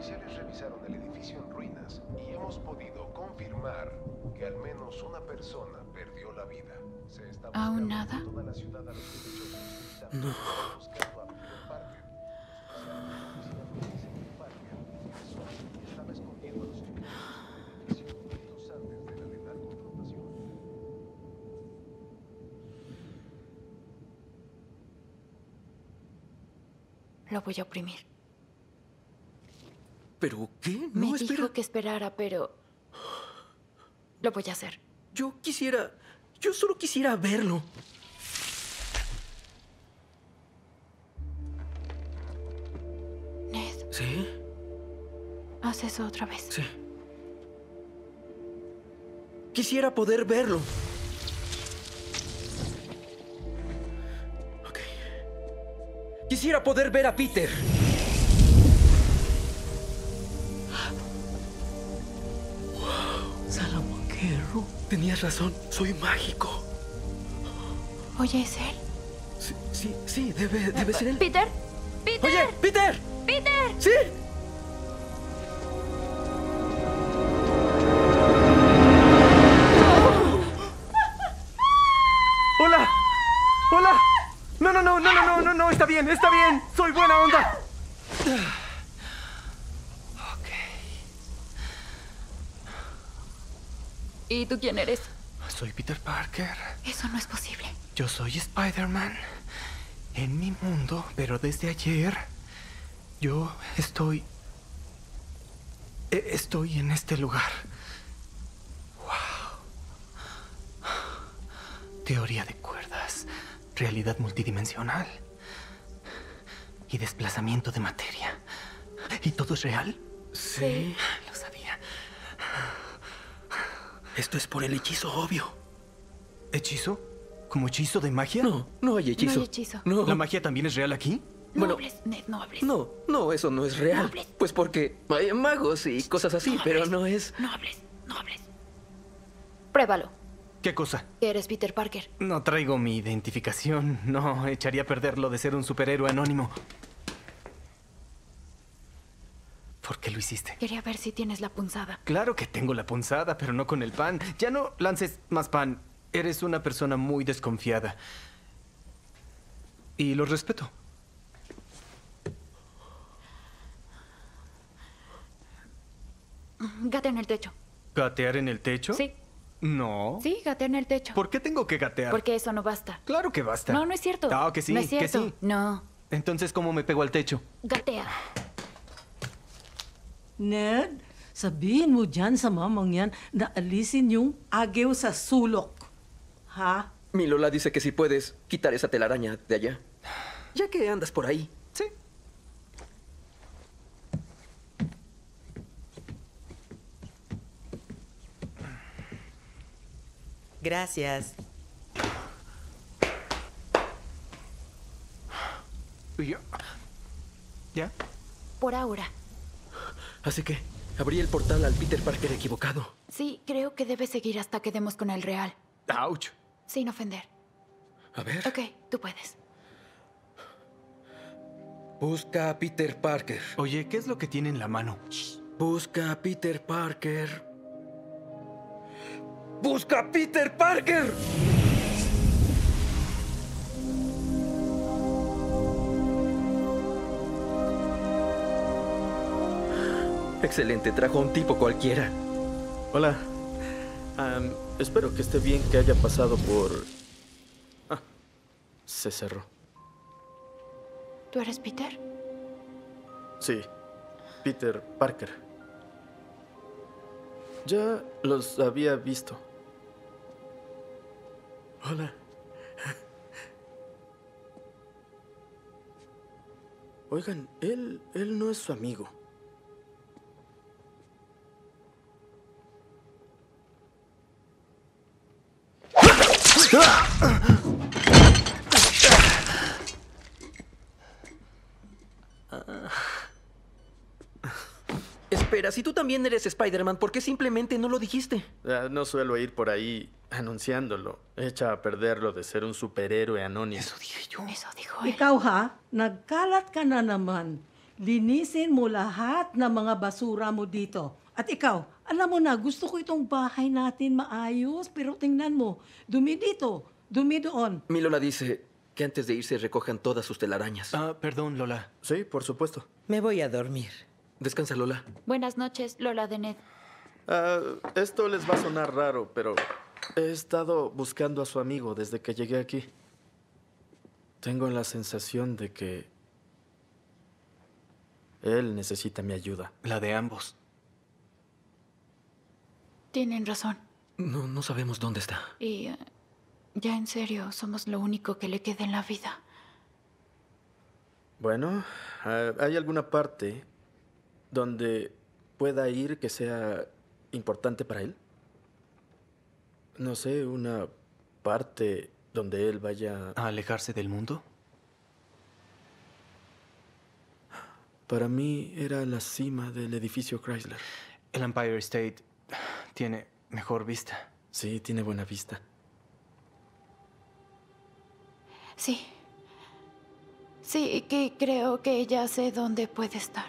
oficiales revisaron el edificio en ruinas y hemos podido confirmar que al menos una persona perdió la vida. Se está ¿Aún buscando nada? toda la ciudad a los sospechosos confrontación. Lo voy a oprimir. ¿Pero qué? Me No, espera. dijo que esperara, pero... Lo voy a hacer. Yo quisiera... Yo solo quisiera verlo. Ned, ¿Sí? haz eso otra vez. Sí. Quisiera poder verlo. Ok. Quisiera poder ver a Peter. Salamanquero. Tenías razón, soy mágico. Oye, ¿es él? Sí, sí, sí, debe, debe ser él. ¡Peter! ¡Peter! Oye, Peter. ¡Peter! Sí. Hola. Hola. No, no, no, no, no, no, no, no, está bien, está bien. Soy buena onda. ¿Y tú quién eres? Soy Peter Parker. Eso no es posible. Yo soy Spider-Man. En mi mundo, pero desde ayer, yo estoy... e- Estoy en este lugar. Wow. Teoría de cuerdas, realidad multidimensional y desplazamiento de materia. ¿Y todo es real? Sí, lo Esto es por el hechizo obvio. ¿Hechizo? ¿Como hechizo de magia? No, no hay hechizo. No hay hechizo. No. ¿La magia también es real aquí? No Bueno, hables, Ned, no hables. No, no, eso no es real. No hables. Pues porque hay magos y cosas así, pero no es. No hables, no hables. Pruébalo. ¿Qué cosa? Que eres Peter Parker. No traigo mi identificación. No, echaría a perder lo de ser un superhéroe anónimo. ¿Por qué lo hiciste? Quería ver si tienes la punzada. Claro que tengo la punzada, pero no con el pan. Ya no lances más pan. Eres una persona muy desconfiada. Y lo respeto. Gatea en el techo. ¿Gatear en el techo? Sí, No. sí, gatea en el techo. ¿Por qué tengo que gatear? Porque eso no basta. Claro que basta. No, no es cierto. Ah, que sí, No es que cierto. sí. No. Entonces, ¿cómo me pego al techo? Gatea. Ned, sabihin mo dyan sa mamang yan na alisin yung agew sa sulok. Ha? Mi Lola dice que si puedes quitar esa telaraña de allá. Ya que andas por ahí. Sí. Gracias. ¿Ya? ¿Ya? Por ahora. Así que abrí el portal al Peter Parker equivocado. Sí, creo que debes seguir hasta que demos con el real. ¡Auch! Sin ofender. A ver. Ok, tú puedes. Busca a Peter Parker. Oye, ¿qué es lo que tiene en la mano? Busca a Peter Parker. ¡Busca a Peter Parker! Excelente, trajo a un tipo cualquiera. Hola. Espero que esté bien que haya pasado por... Ah, se cerró. ¿Tú eres Peter? Sí, Peter Parker. Ya los había visto. Hola. Oigan, él, él no es su amigo. Espera, si tú también eres Spider-Man, ¿por qué simplemente no lo dijiste? Ah, No suelo ir por ahí anunciándolo. Echa a perderlo de ser un superhéroe anónimo. Eso dije yo. Eso dijo él. Ikaw ha, nagkalat ka na naman. linisin mo lahat ng mga basura mo dito. At ikaw, alam mo na, gusto ko itong bahay natin maayos, pero tingnan mo, dumi dito, dumi doon. Mi Lola dice que antes de irse recojan todas sus telarañas. Ah, perdón, Lola. Sí, por supuesto. Me voy a dormir. Descansa, Lola. Buenas noches, Lola de Ned. Ah, esto les va a sonar raro, pero he estado buscando a su amigo desde que llegué aquí. Tengo la sensación de que él necesita mi ayuda. La de ambos. Tienen razón. No, no sabemos dónde está. Y eh, ya en serio, somos lo único que le queda en la vida. Bueno, ah, ¿hay alguna parte donde pueda ir que sea importante para él? No sé, una parte donde él vaya... ¿A alejarse del mundo? Para mí era la cima del edificio Chrysler. El Empire State tiene mejor vista. Sí, tiene buena vista. Sí. Sí, que creo que ya sé dónde puede estar.